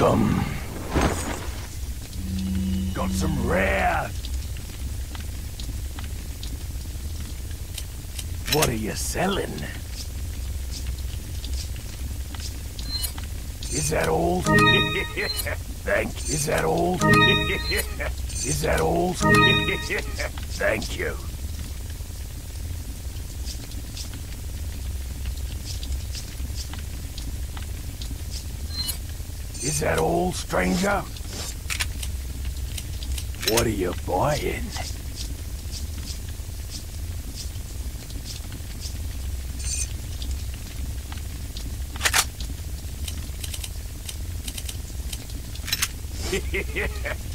Welcome. Got some rare. What are you selling? Is that all? Thank. Is that all? Is that all? Thank you. Is that all, stranger? What are you buying?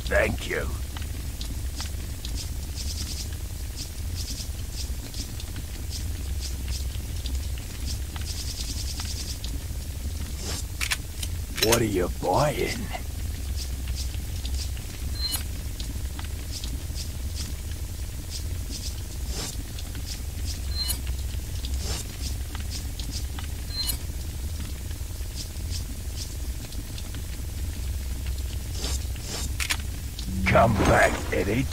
Thank you. What are you buying? Come back any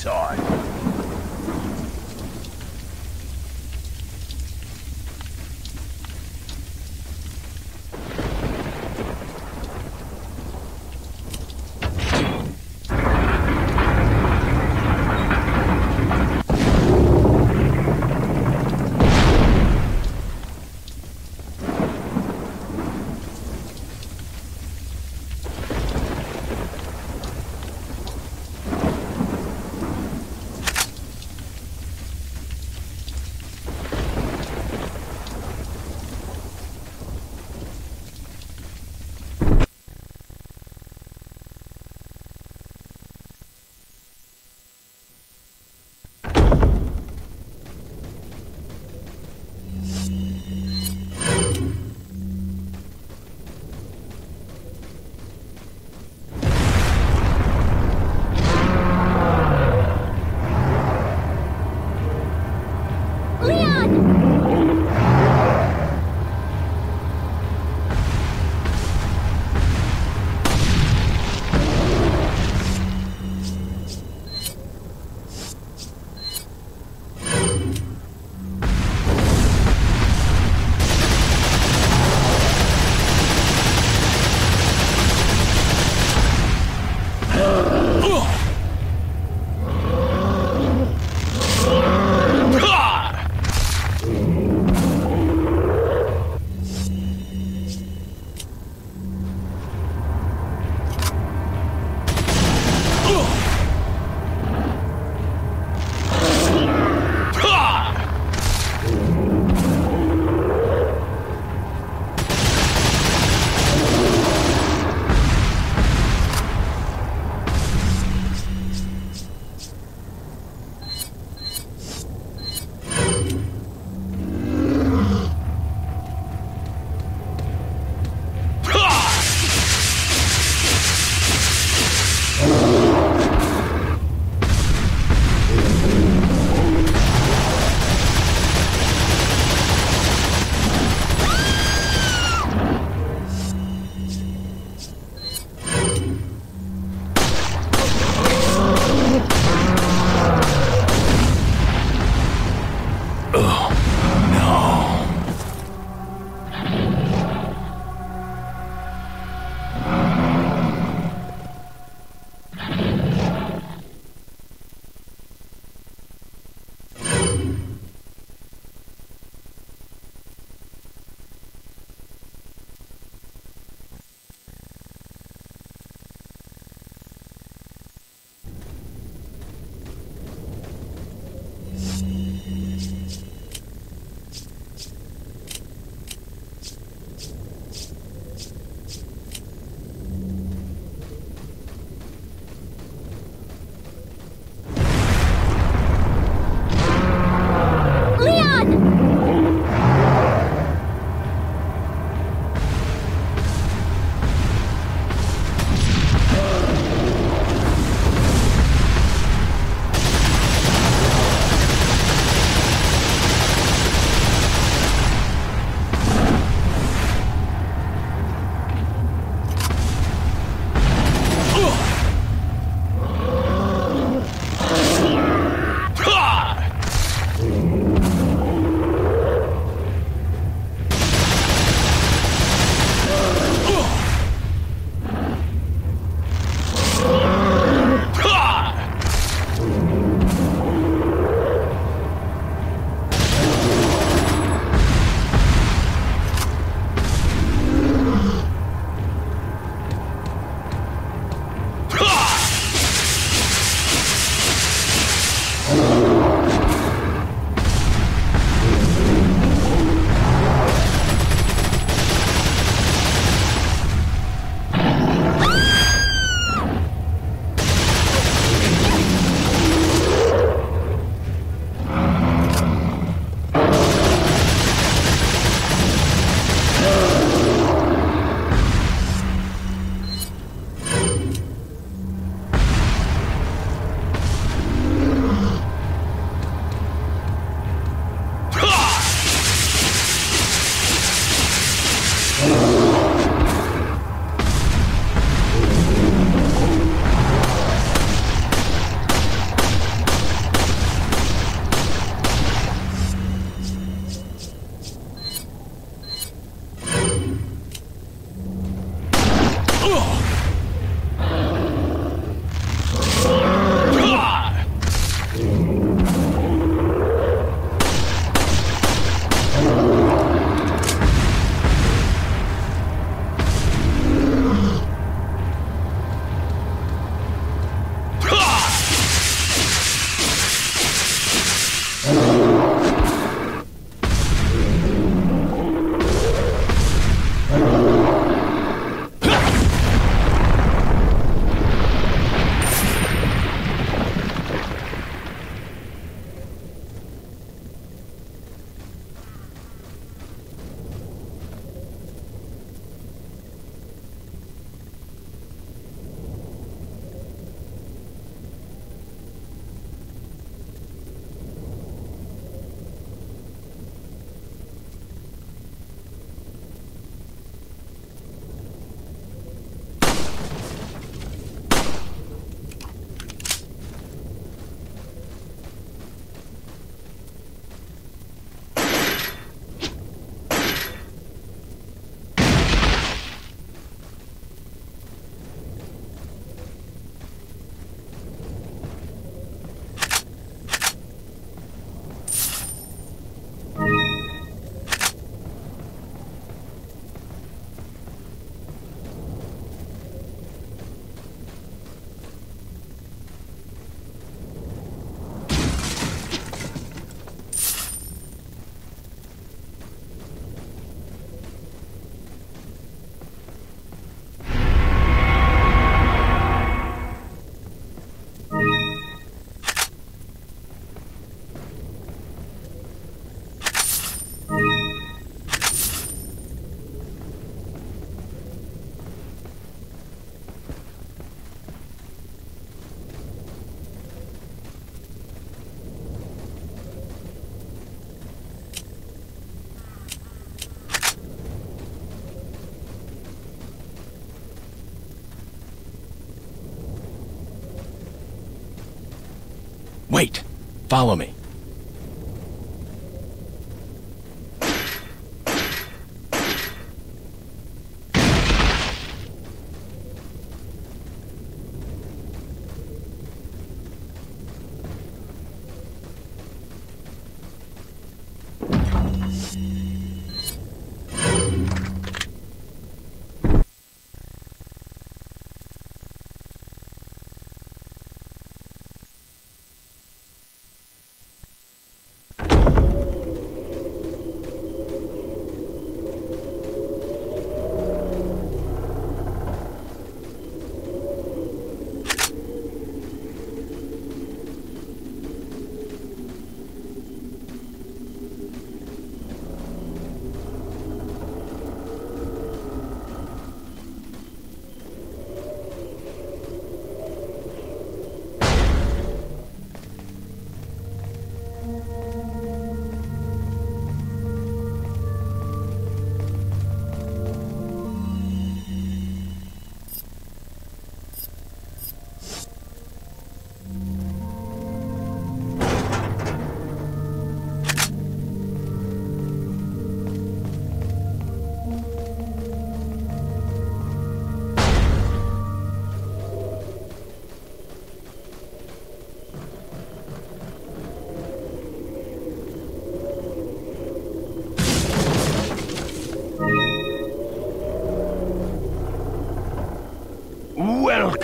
Wait. Follow me.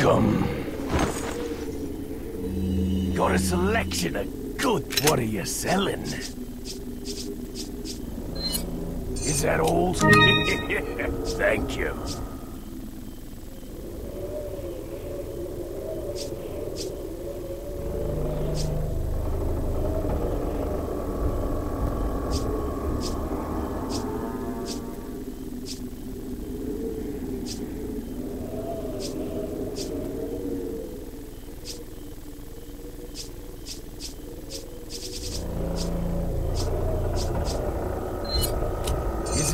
Welcome. Got a selection of good. What are you selling? Is that all? Thank you.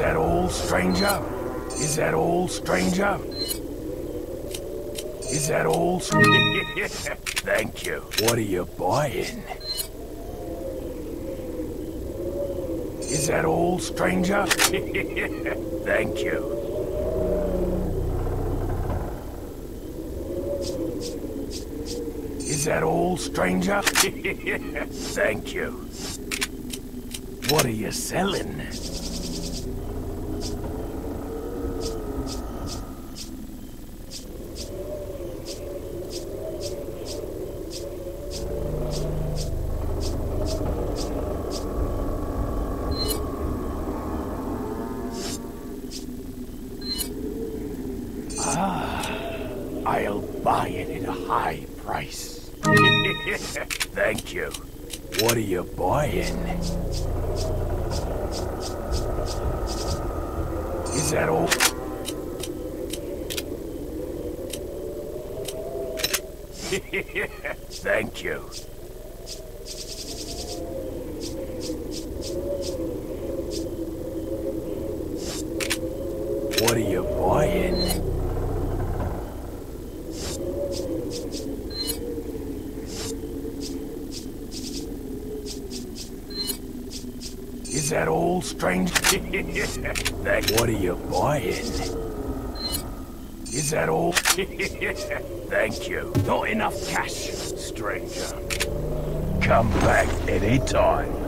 That all, stranger? Is that all, stranger? Is that all? Thank you. What are you buying? Is that all, stranger? Thank you. Is that all, stranger? Thank you. What are you selling? I'll buy it at a high price. Thank you. What are you buying? Is that all? Thank you. What are you buying? Is that all, strange? what are you buying? Is that all? Thank you. Not enough cash, stranger. Come back any time.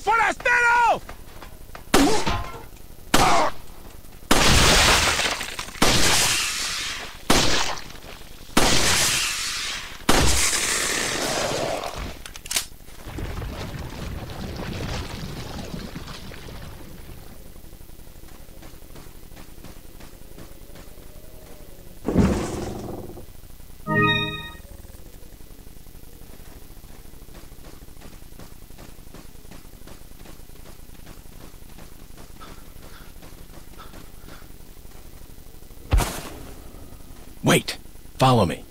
Forastero! Follow me.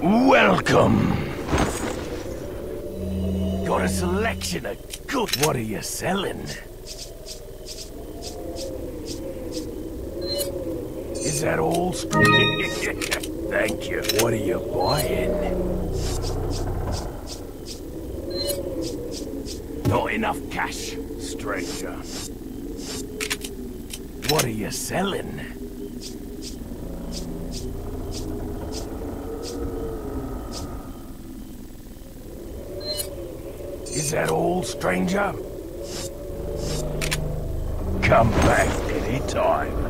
Welcome. Got a selection of good. What are you selling? Is that all? Thank you. What are you buying? Not enough cash, stranger. What are you selling? Is that all, stranger? Come back any time.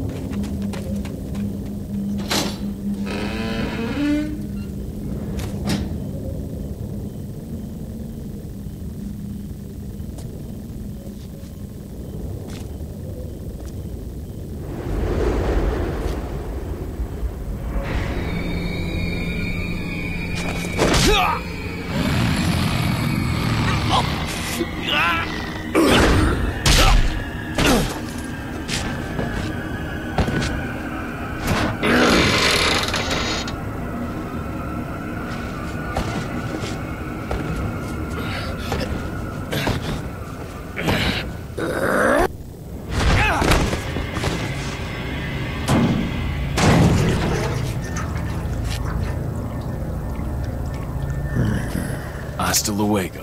Hasta luego.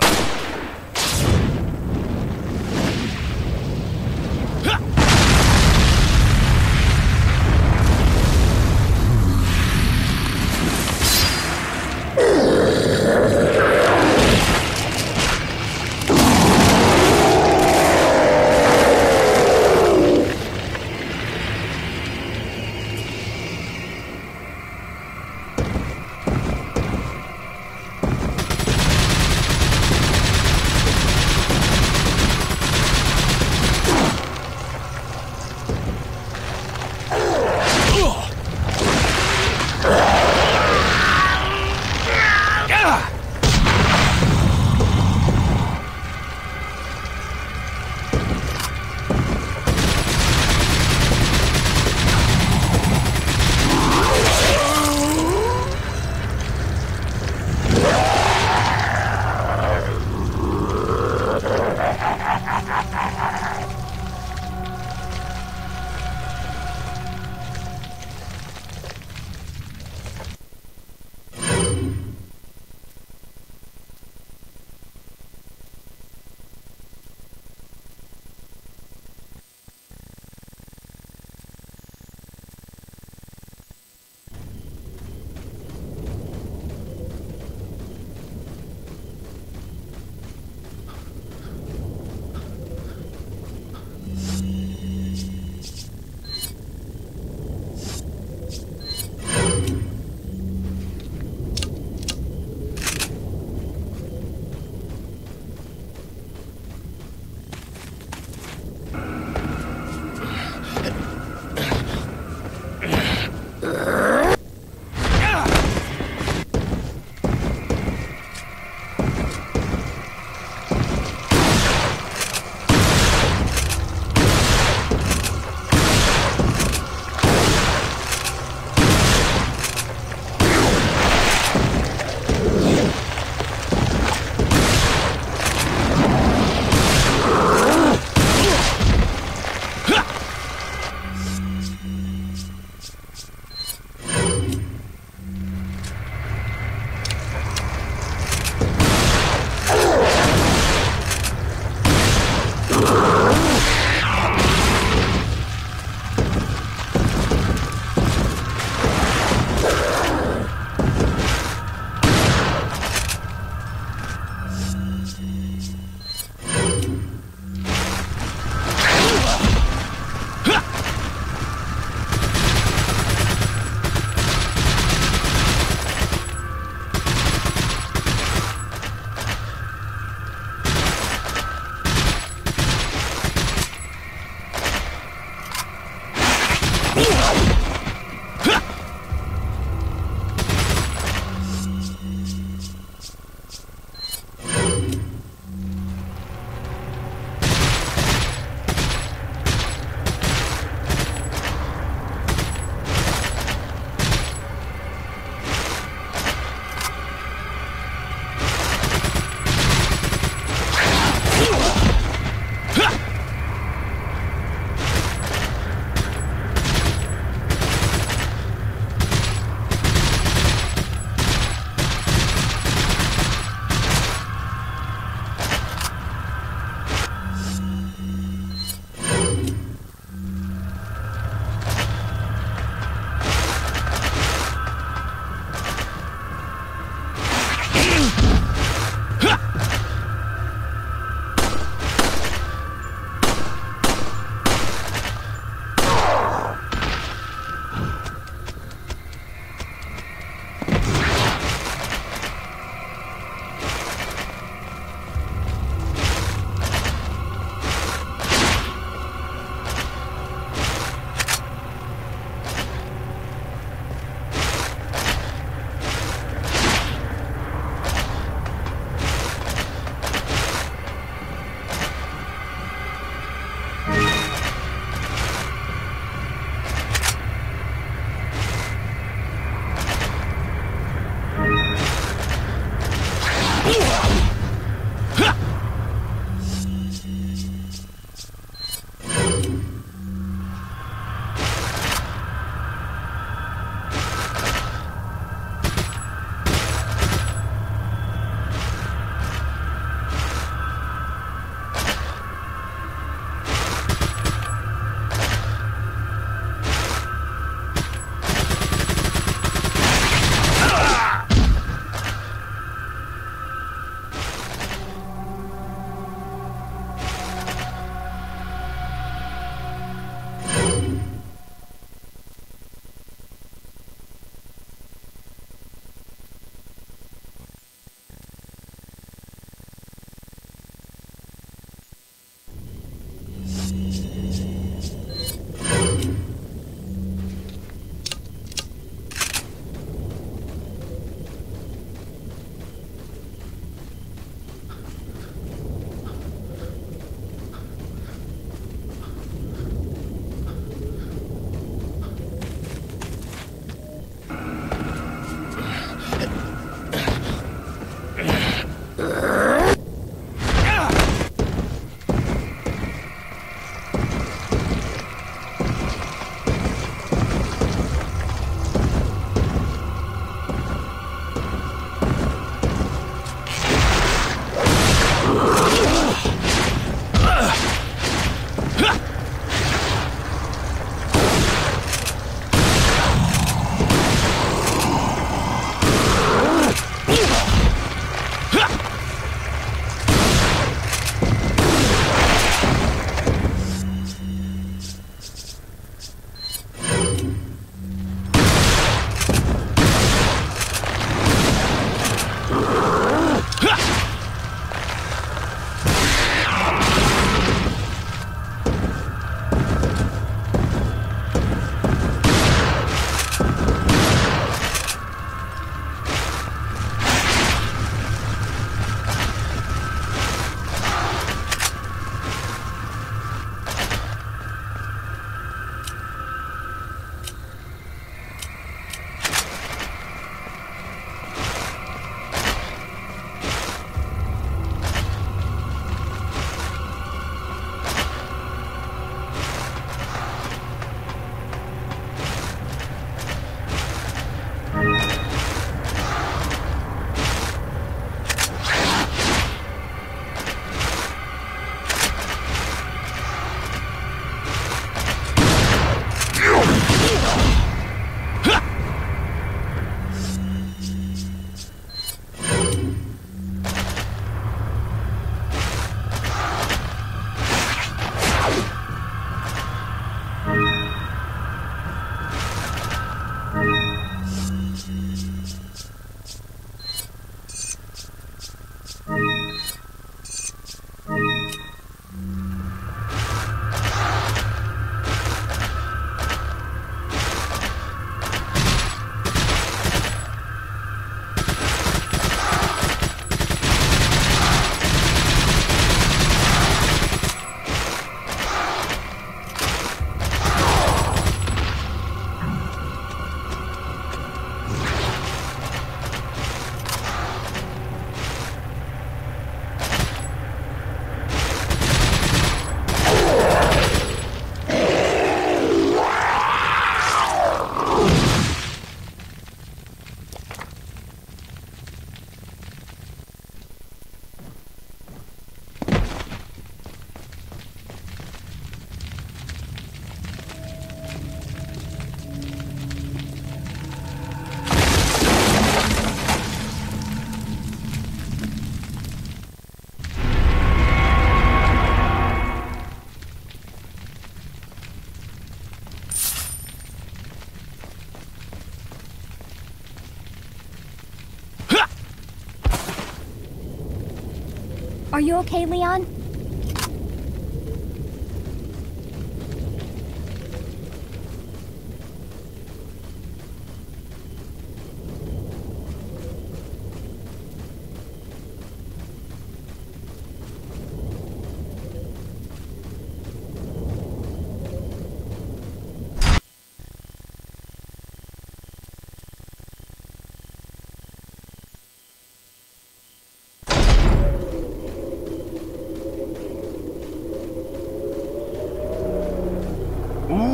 Are you okay, Leon?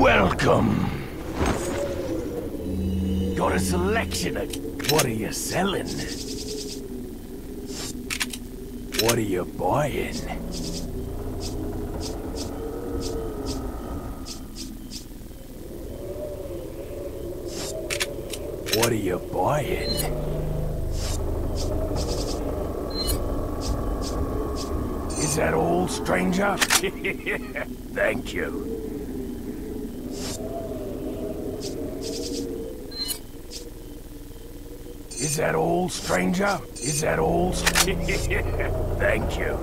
Welcome. Got a What are you selling? What are you buying? What are you buying? Is that all, stranger? Thank you. Is that all, stranger? Is that all? Thank you.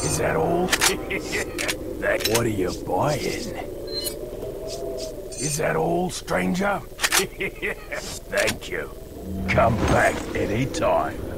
Is that all? What are you buying? Is that all, stranger? Thank you. Come back anytime.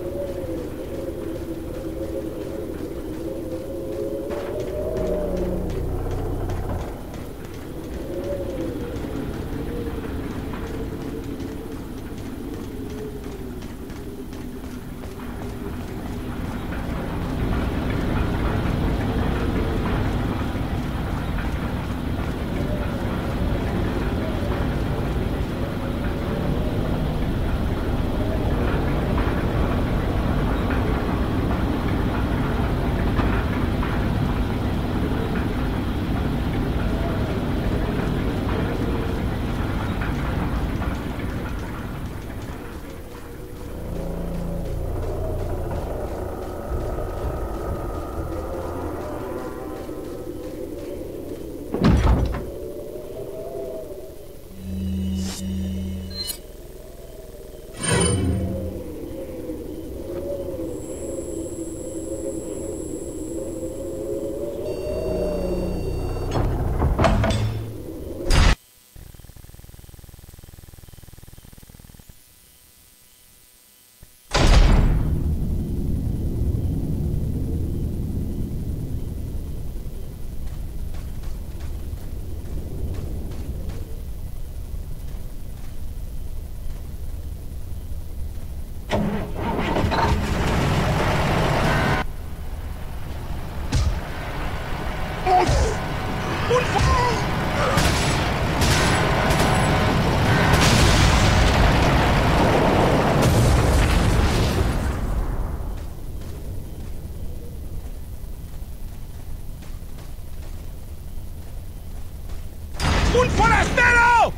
¡Un forastero!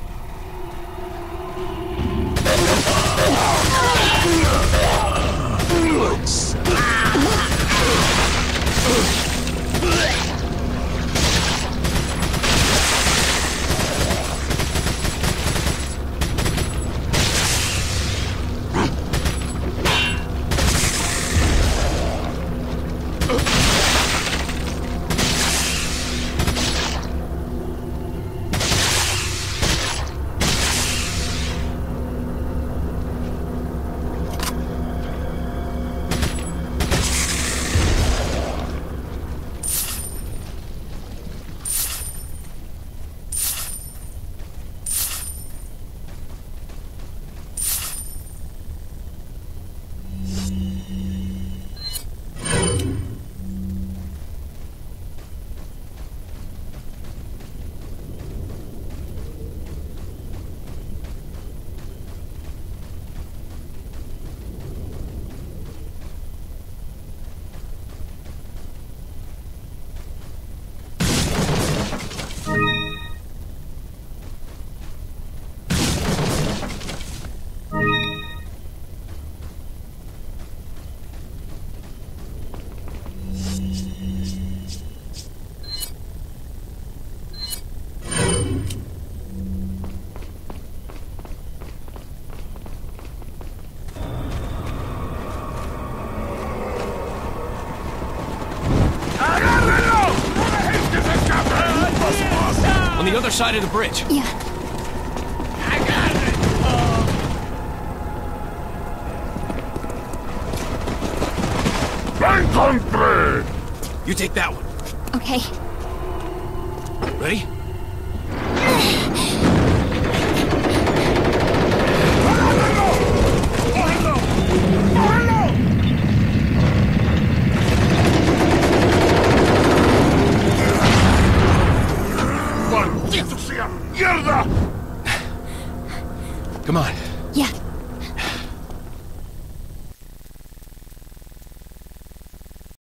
Side of the bridge. Yeah. I got it. Encontré! You take that one. Okay. Ready?